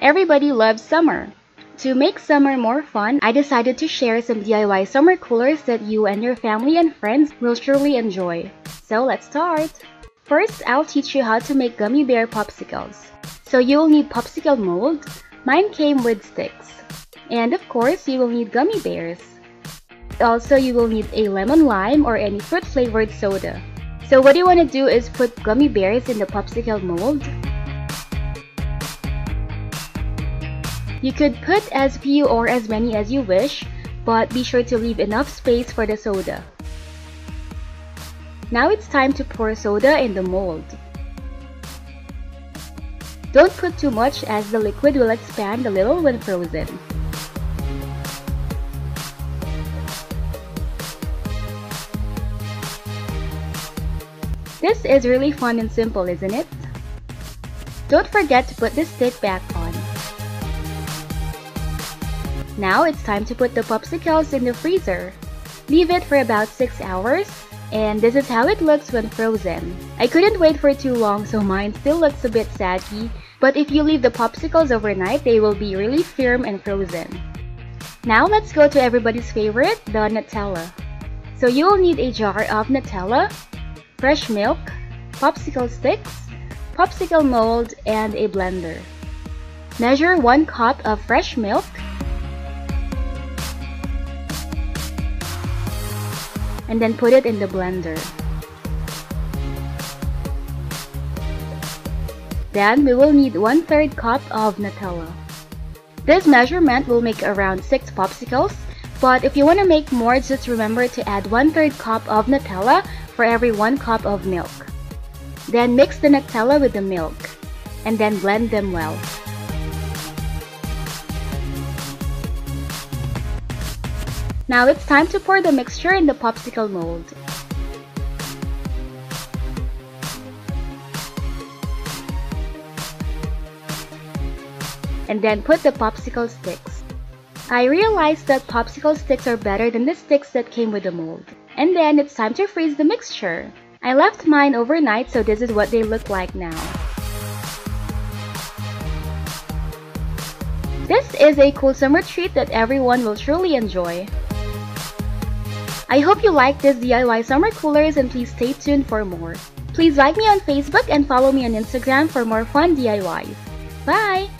Everybody loves summer. To make summer more fun, I decided to share some DIY summer coolers that you and your family and friends will surely enjoy. So let's start! First, I'll teach you how to make gummy bear popsicles. So you'll need popsicle mold, mine came with sticks. And of course, you will need gummy bears. Also, you will need a lemon lime or any fruit flavored soda. So what you want to do is put gummy bears in the popsicle mold You could put as few or as many as you wish, but be sure to leave enough space for the soda. Now it's time to pour soda in the mold. Don't put too much as the liquid will expand a little when frozen. This is really fun and simple, isn't it? Don't forget to put the stick back on. Now it's time to put the popsicles in the freezer. Leave it for about 6 hours, and this is how it looks when frozen. I couldn't wait for too long so mine still looks a bit saggy, but if you leave the popsicles overnight, they will be really firm and frozen. Now let's go to everybody's favorite, the Nutella. So you will need a jar of Nutella, fresh milk, popsicle sticks, popsicle mold, and a blender. Measure 1 cup of fresh milk and then put it in the blender. Then we will need 1 3rd cup of Nutella. This measurement will make around 6 popsicles, but if you want to make more, just remember to add 1 3rd cup of Nutella for every 1 cup of milk. Then mix the Nutella with the milk, and then blend them well. Now it's time to pour the mixture in the popsicle mold. And then put the popsicle sticks. I realized that popsicle sticks are better than the sticks that came with the mold. And then it's time to freeze the mixture. I left mine overnight so this is what they look like now. This is a cool summer treat that everyone will truly enjoy. I hope you like this DIY summer coolers and please stay tuned for more. Please like me on Facebook and follow me on Instagram for more fun DIYs. Bye!